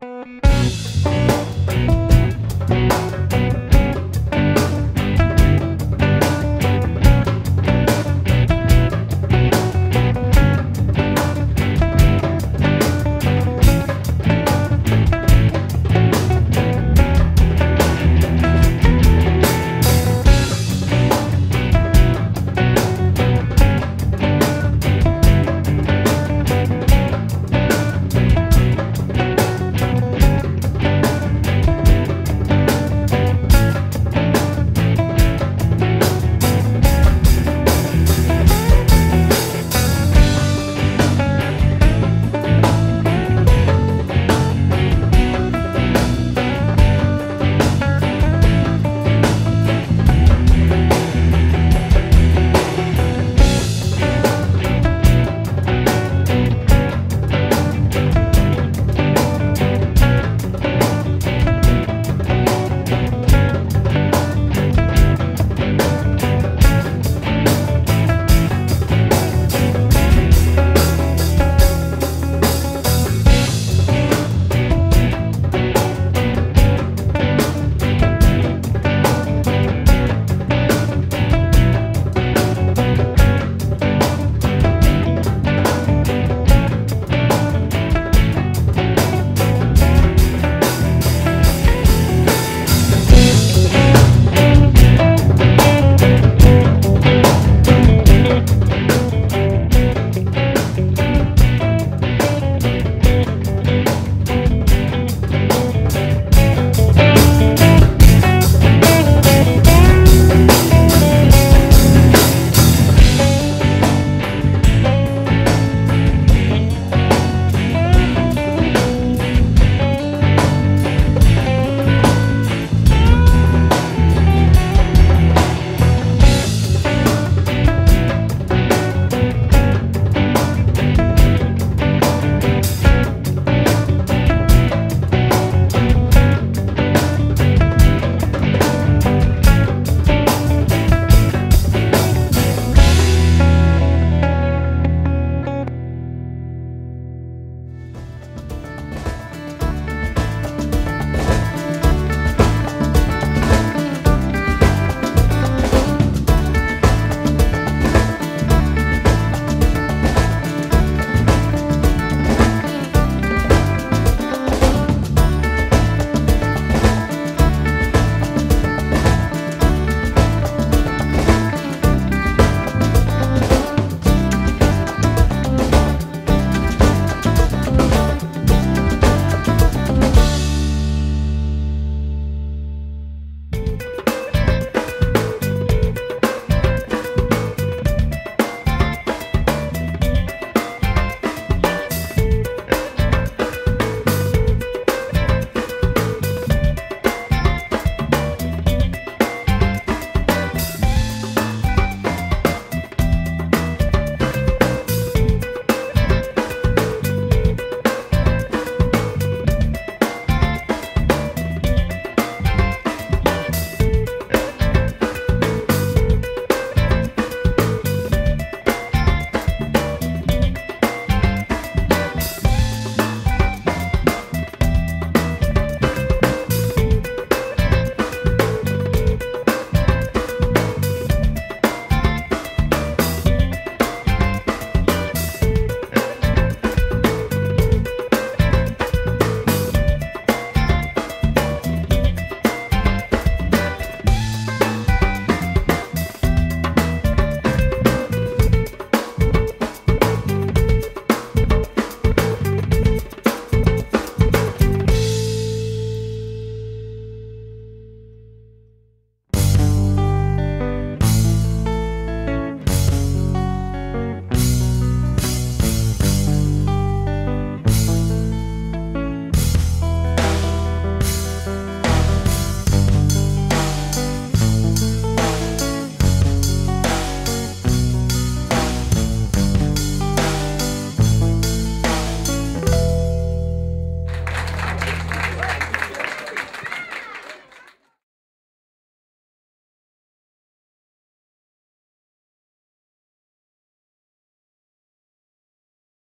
Música